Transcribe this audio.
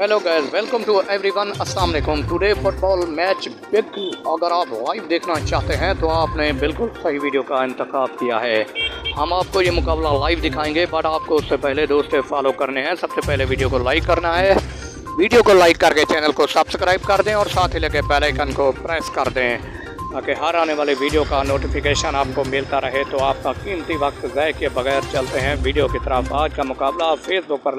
Hello guys welcome to every one Aslam today football match big अगर आप live देखना चाहते हैं तो आपने बिल्कुल सही वीडियो का इंतखब किया है। हम आपको ये मुकाबला लाइव दिखाएँगे बट आपको उससे पहले दोस्त फॉलो करने हैं। सबसे पहले वीडियो को लाइक करना है। वीडियो को लाइक करके चैनल को सब्सक्राइब कर दें और साथ ही लगे बेलाइकन को प्रेस कर दें। ताकि हर आने वाले वीडियो का नोटिफिकेशन आपको मिलता रहे। तो आपका कीमती वक्त ज़ाय के बगैर चलते हैं। वीडियो की तरफ़ आज का मुकाबला फेसबुक पर